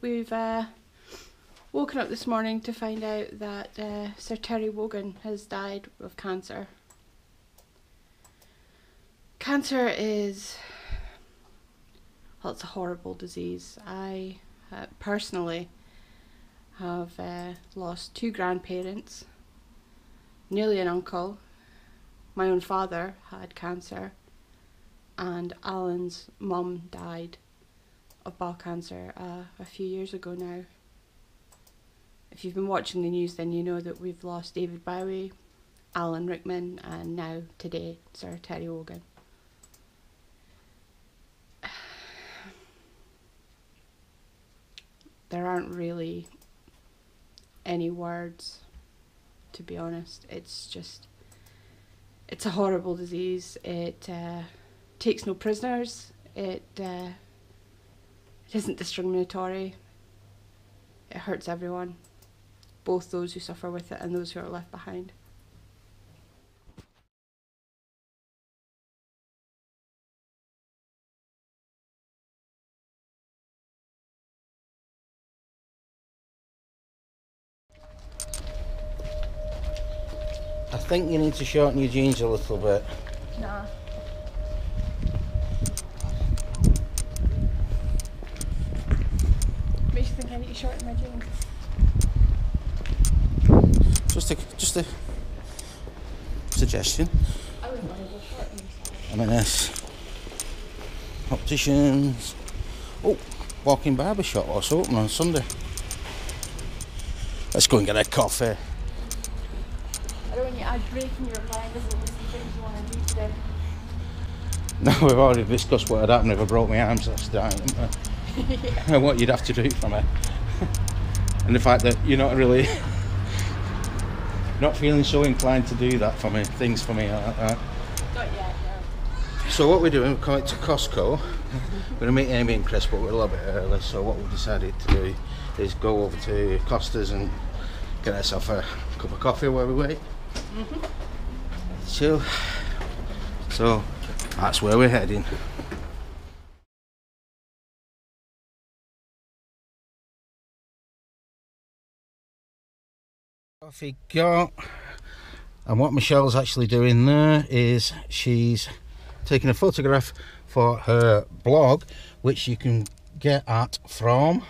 we've uh, woken up this morning to find out that uh, Sir Terry Wogan has died of cancer. Cancer is, well, it's a horrible disease. I uh, personally have uh, lost two grandparents, nearly an uncle. My own father had cancer, and Alan's mum died of bowel cancer uh, a few years ago now. If you've been watching the news, then you know that we've lost David Bowie, Alan Rickman, and now today Sir Terry Wogan. There aren't really any words, to be honest. It's just, it's a horrible disease. It uh, takes no prisoners. It uh, it isn't discriminatory. It hurts everyone, both those who suffer with it and those who are left behind. I think you need to shorten your jeans a little bit. Nah. Makes you think I need to shorten my jeans. Just a just a suggestion. I wouldn't mind a shorten. M&S opticians. Oh, walking barber shop what's open on Sunday. Let's go and get a coffee. I don't want you to add break in your mind as as the things you want to do today. No, we've already discussed what would happen if I broke my arms last night. Haven't? And what you'd have to do for me. and the fact that you're not really not feeling so inclined to do that for me, things for me like that. Not yet, no. So what we're doing, we're coming to Costco. We're going to meet Amy and Chris, but we're a little bit early. So what we've decided to do is go over to Costa's and get ourselves a cup of coffee while we wait. Mhm. Chill. So that's where we're heading. Coffee got. And what Michelle's actually doing there is she's taking a photograph for her blog, which you can get at from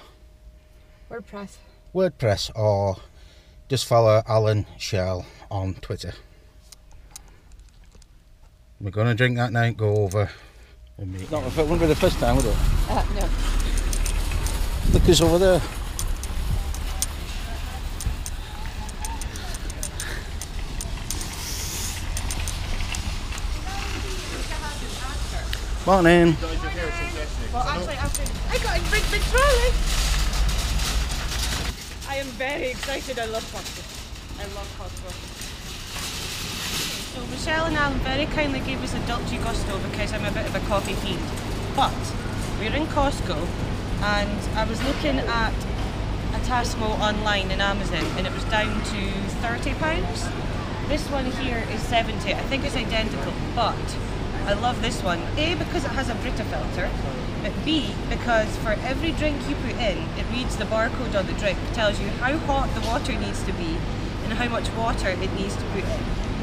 WordPress. WordPress or just follow Alan Chelle on Twitter. We're going to drink that now and go over and meet. No, it wouldn't be the first time, would it? Uh, no. Look who's over there. Morning. Well, actually, after I got a big, big trolley. I am very excited. I love Costco. I love Costco. So Michelle and Alan very kindly gave us a Dolce Gusto because I'm a bit of a coffee fiend. But we're in Costco, and I was looking at a Tassimo online in Amazon, and it was down to thirty pounds. This one here is seventy. I think it's identical, but I love this one. A, because it has a Brita filter, but B, because for every drink you put in, it reads the barcode on the drink, tells you how hot the water needs to be and how much water it needs to put in.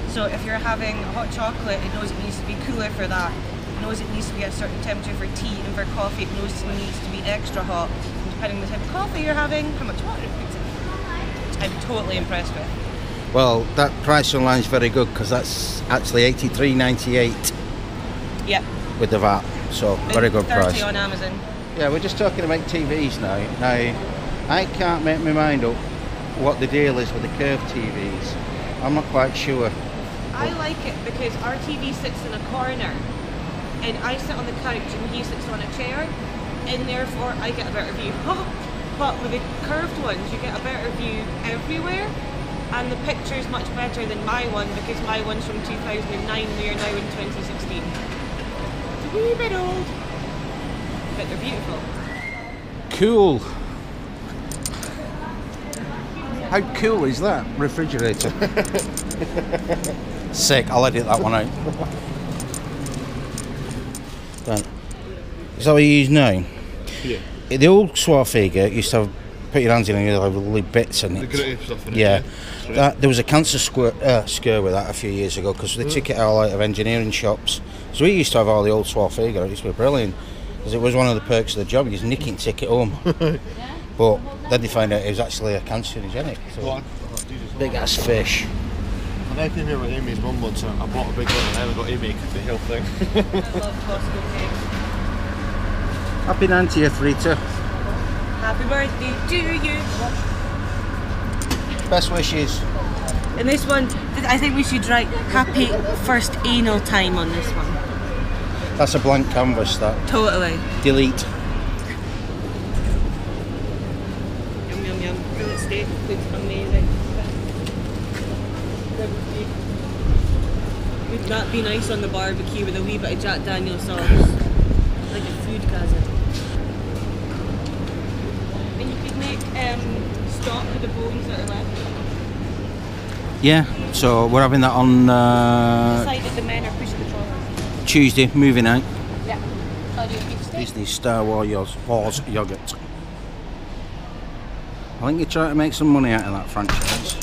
So if you're having hot chocolate, it knows it needs to be cooler for that. It knows it needs to be at a certain temperature for tea and for coffee, it knows it needs to be extra hot. And depending on the type of coffee you're having, how much water it puts in. I'm totally impressed with. Well, that price online is very good because that's actually 83.98 yeah. With the VAT, so very good price. on Amazon. Yeah, we're just talking about TVs now. Now, I can't make my mind up what the deal is with the curved TVs. I'm not quite sure. I like it because our TV sits in a corner and I sit on the couch and he sits on a chair and therefore I get a better view. but with the curved ones you get a better view everywhere and the picture is much better than my one because my one's from 2009 we are now in 2016. It's a wee bit old but they're beautiful. Cool. How cool is that refrigerator? Sick. I'll edit that one out. Right. Is that what you use now? Yeah. the old Swarfega used to have put your hands in and you have little bits in The it. gritty stuff in it. Yeah, that, there was a cancer square, uh, scare with that a few years ago because they took it all out of engineering shops. So we used to have all the old Swarfega. It used to be brilliant because it was one of the perks of the job. You just nick it and take it home. but then they found out it was actually a carcinogenic. Go So on. Oh, Jesus. big ass fish. I came here with Amy's mum once and I bought a big one and then I got Amy the whole thing. I love Costco cakes. Happy 90th, Rita. Happy birthday to you. Best wishes. And this one, I think we should write happy first anal time on this one. That's a blank canvas. That Totally. delete. Yum yum yum. Fillet steak looks amazing. Would that be nice on the barbecue with a wee bit of Jack Daniel sauce? Like a food gazer. Make um, stock with the bones that are left. Yeah. So we're having that on uh, Decided the men are pushing the trolley. Tuesday. Moving out. Yeah. I'll do a. Disney Star Wars Wars yogurt. I think you're trying to make some money out of that franchise.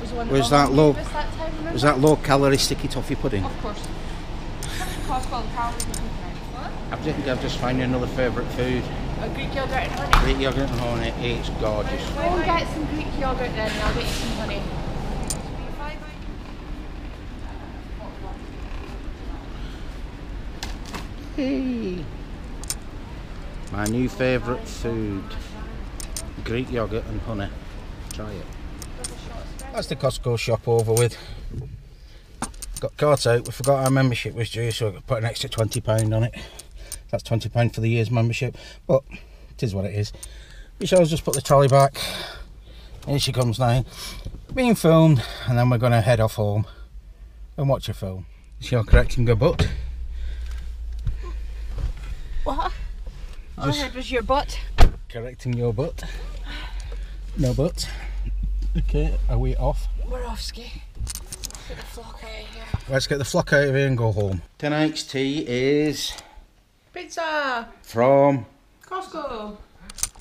Was one Was of that low- that time. Was that low calorie sticky toffee pudding? Of course. Costco and calories and What? I've just, I've just found another favourite food. A Greek yogurt and honey. Greek yogurt and honey. It's gorgeous. Go and get some Greek yogurt then, and I'll get you some honey. Hey. My new favourite food. Greek yogurt and honey. Try it. That's the Costco shop over with. Got caught out. We forgot our membership was due, so I put an extra twenty pound on it. That's twenty pound for the year's membership, but it is what it is. We shall just put the trolley back. Here she comes now, being filmed, and then we're going to head off home and watch a film. Is she all correcting her butt? What? All I heard was your butt. Correcting your butt. No butt. Okay, are we off? We're off ski. Get the flock out of here. Let's get the flock out of here and go home. Tonight's tea is Pizza! from Costco!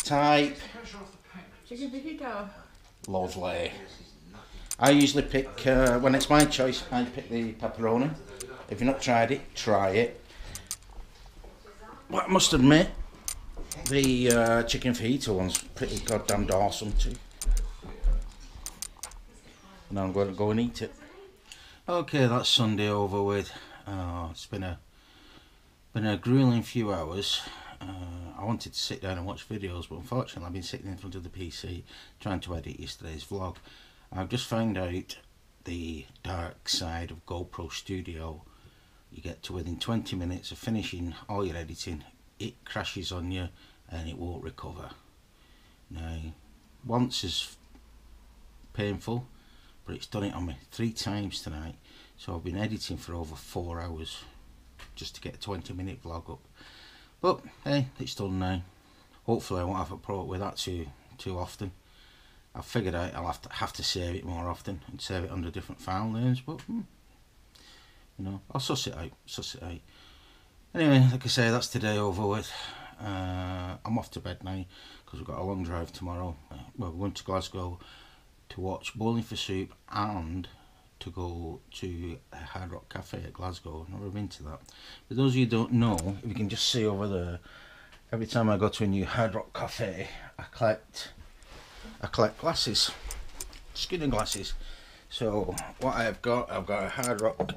Type Chicken fajita. Lovely. I usually pick, uh, when it's my choice, I pick the pepperoni. If you've not tried it, try it. But I must admit, the uh, chicken fajita one's pretty goddamn awesome too. Now I'm going to go and eat it. Okay, that's Sunday over with. Oh, it's been a been a grueling few hours. Uh, I wanted to sit down and watch videos, but unfortunately, I've been sitting in front of the PC trying to edit yesterday's vlog. I've just found out the dark side of GoPro Studio. You get to within 20 minutes of finishing all your editing, it crashes on you and it won't recover. Now, once is painful, but it's done it on me three times tonight. So I've been editing for over four hours just to get a 20 minute vlog up. But hey, it's done now. Hopefully I won't have a problem with that too too often. I've figured out I'll have to have to save it more often and save it under different file names, but hmm, you know, I'll suss it out, suss it out. Anyway, like I say, that's today over with. Uh, I'm off to bed now because we've got a long drive tomorrow. Uh, well, we're going to Glasgow to watch Bowling for Soup and to go to a Hard Rock Cafe at Glasgow. I've never been to that. For those of you who don't know, if you can just see over there, every time I go to a new Hard Rock Cafe, I collect, I collect glasses, skinny glasses. So what I've got, I've got a Hard Rock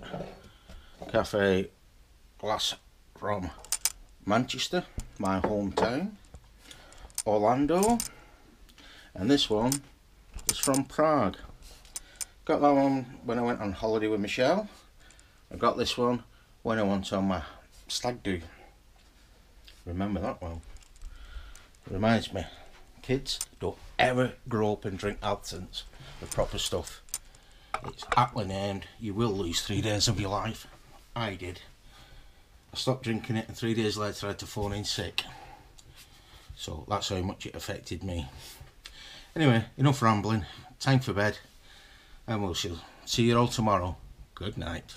Cafe glass from Manchester, my hometown, Orlando, and this one is from Prague. Got that one when I went on holiday with Michelle. I got this one when I went on my stag do. Remember that one? Reminds me, kids, don't ever grow up and drink absinthe, the proper stuff. It's aptly named, you will lose three days of your life. I did. I stopped drinking it and three days later I had to phone in sick. So that's how much it affected me. Anyway, enough rambling. Time for bed. And we'll see you all tomorrow. Good night.